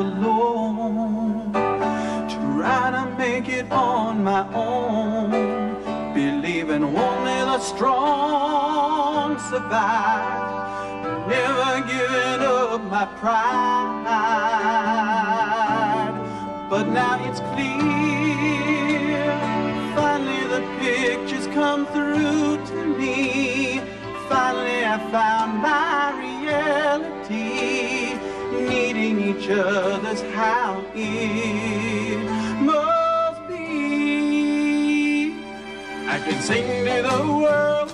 alone. Try to make it on my own. Believing only the strong survive. Never giving up my pride. But now it's clear. nature, that's how it must be. I can sing to the world,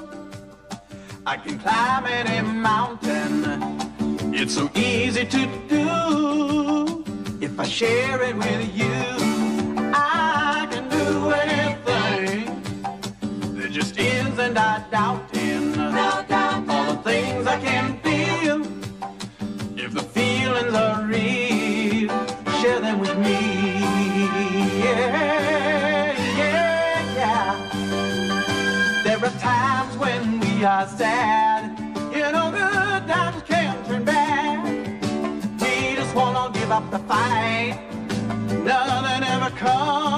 I can climb any mountain. It's so easy to do if I share it with you. I can do anything There just ends and I doubt it. than with me. Yeah, yeah, yeah. There are times when we are sad. You know, good times can turn bad. We just wanna give up the fight. Nothing ever comes.